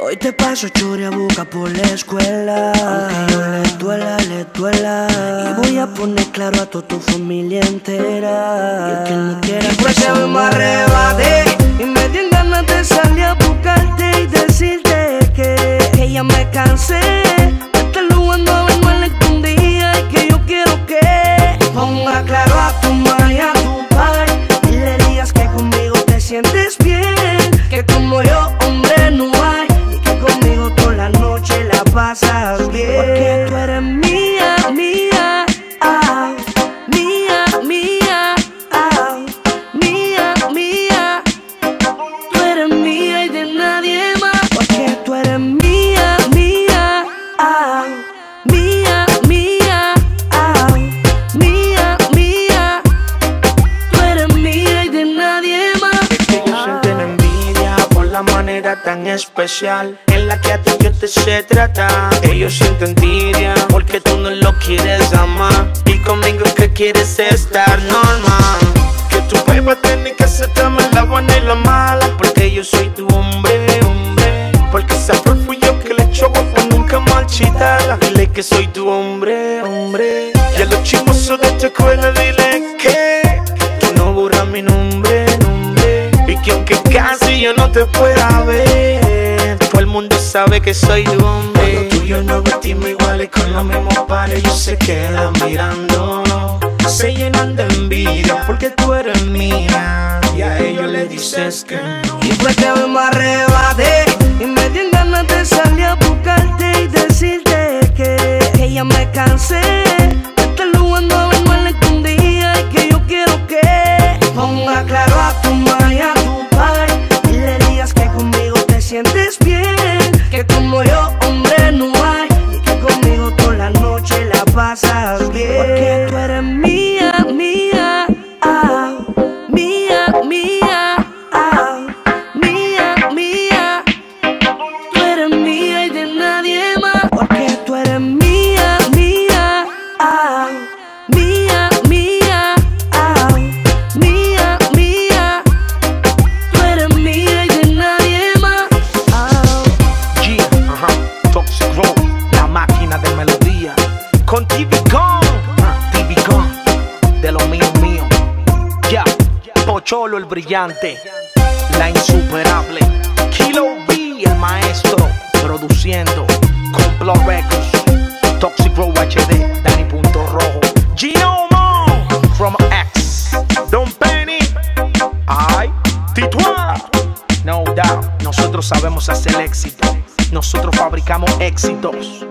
Hoy te paso chore a boca por la escuela. Aunque yo le duela, le duela. Y voy a poner claro a toda tu familia entera. Y el que no quiera que Pues me arrebate Y me dieron ganas de salir a buscarte y decirte que, que ya me cansé. De estar jugando a ver mal escondida y que yo quiero que ponga claro a tu manera tan especial en la que a ti yo te sé tratar. Ellos sienten envidia porque tú no lo quieres amar y conmigo que quieres estar normal. Que tu beba tiene que aceptarme la buena y la mala porque yo soy tu hombre, hombre. Porque esa flor fui yo que le echó agua nunca marchitarla. Dile que soy tu hombre, hombre. Y a los chismosos de tu escuela dile que te pueda ver, todo el mundo sabe que soy tu hombre. Cuando tú y yo nos vestimos iguales con los mismos pares, ellos se quedan mirando. Se llenan de envidia porque tú eres mía. Y a ellos les dices que no. Y fue que hoy bien Porque tú eres mía, mía ah, Mía, mía ah, Mía, mía. Tú eres mía y de nadie más. Porque tú eres mía, mía ah, Mía, mía ah, Mía, mía. Tú eres mía y de nadie más. Ah. G, ajá, Toxic Road, la máquina de melodía. Con Pocholo el brillante, la insuperable. Kilo B, el maestro, produciendo. Complot Records, Toxic Road HD, Danny Punto Rojo. Gino Mo, from X, Don Penny. Ay, Tituá. No doubt, nosotros sabemos hacer éxito. Nosotros fabricamos éxitos.